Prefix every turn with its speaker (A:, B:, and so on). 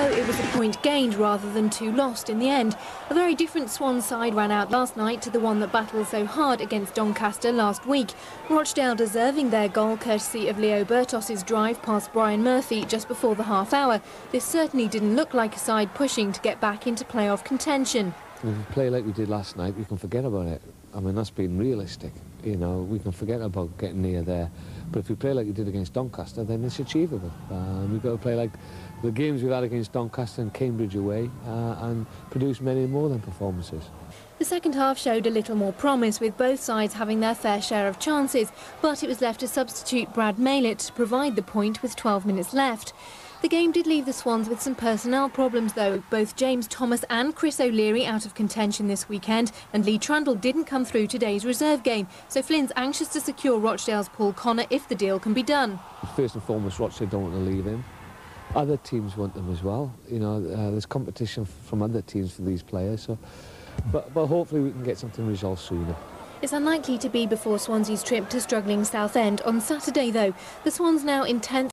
A: it was a point gained rather than two lost in the end. A very different Swan side ran out last night to the one that battled so hard against Doncaster last week. Rochdale deserving their goal courtesy of Leo Bertos's drive past Brian Murphy just before the half hour. This certainly didn't look like a side pushing to get back into playoff contention.
B: If we play like we did last night, we can forget about it. I mean, that's being realistic. You know, we can forget about getting near there. But if we play like we did against Doncaster, then it's achievable. Uh, we've got to play like the games we've had against Doncaster and Cambridge away uh, and produce many more than performances.
A: The second half showed a little more promise, with both sides having their fair share of chances, but it was left to substitute Brad Maylett to provide the point with 12 minutes left. The game did leave the Swans with some personnel problems, though. Both James Thomas and Chris O'Leary out of contention this weekend, and Lee Trundle didn't come through today's reserve game. So Flynn's anxious to secure Rochdale's Paul Connor if the deal can be done.
B: First and foremost, Rochdale don't want to leave him. Other teams want them as well. You know, uh, there's competition from other teams for these players. So, but, but hopefully we can get something resolved sooner.
A: It's unlikely to be before Swansea's trip to struggling Southend on Saturday, though. The Swans now in 10th